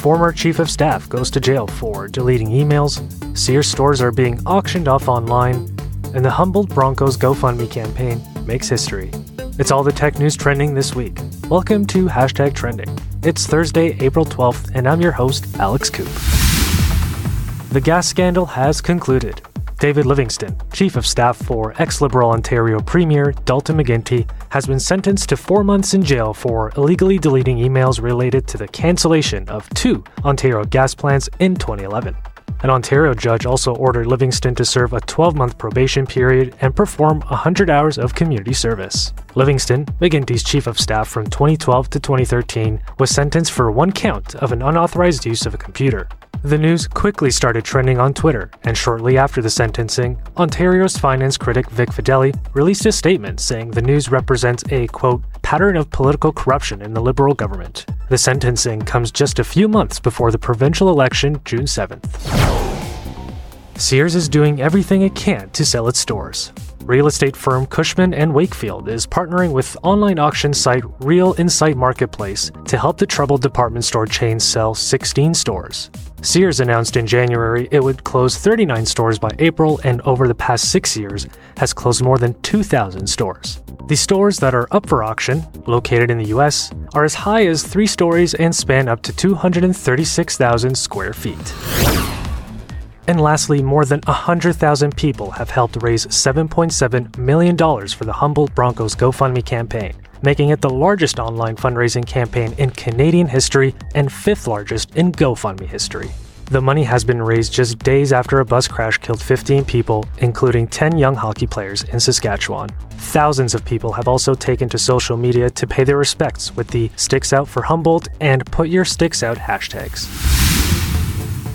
former chief of staff goes to jail for deleting emails, Sears stores are being auctioned off online, and the Humboldt Broncos GoFundMe campaign makes history. It's all the tech news trending this week. Welcome to Hashtag Trending. It's Thursday, April 12th, and I'm your host, Alex Coop. The gas scandal has concluded. David Livingston, Chief of Staff for ex Liberal Ontario Premier Dalton McGuinty, has been sentenced to four months in jail for illegally deleting emails related to the cancellation of two Ontario gas plants in 2011. An Ontario judge also ordered Livingston to serve a 12 month probation period and perform 100 hours of community service. Livingston, McGuinty's chief of staff from 2012 to 2013, was sentenced for one count of an unauthorized use of a computer. The news quickly started trending on Twitter, and shortly after the sentencing, Ontario's finance critic Vic Fedeli released a statement saying the news represents a, quote, pattern of political corruption in the Liberal government. The sentencing comes just a few months before the provincial election, June 7th. Sears is doing everything it can to sell its stores. Real estate firm Cushman and Wakefield is partnering with online auction site Real Insight Marketplace to help the troubled department store chain sell 16 stores. Sears announced in January it would close 39 stores by April and over the past 6 years has closed more than 2,000 stores. The stores that are up for auction, located in the US, are as high as 3 stories and span up to 236,000 square feet. And lastly, more than 100,000 people have helped raise $7.7 million for the Humboldt Broncos GoFundMe campaign, making it the largest online fundraising campaign in Canadian history and fifth largest in GoFundMe history. The money has been raised just days after a bus crash killed 15 people, including 10 young hockey players in Saskatchewan. Thousands of people have also taken to social media to pay their respects with the Sticks Out for Humboldt and Put Your Sticks Out hashtags.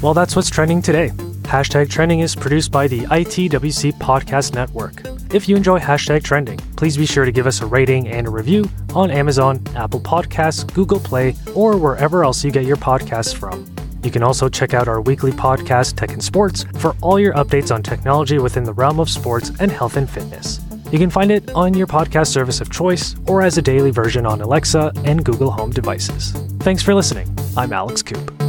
Well, that's what's trending today. Hashtag Trending is produced by the ITWC Podcast Network. If you enjoy Hashtag Trending, please be sure to give us a rating and a review on Amazon, Apple Podcasts, Google Play, or wherever else you get your podcasts from. You can also check out our weekly podcast, Tech and Sports, for all your updates on technology within the realm of sports and health and fitness. You can find it on your podcast service of choice or as a daily version on Alexa and Google Home devices. Thanks for listening. I'm Alex Coop.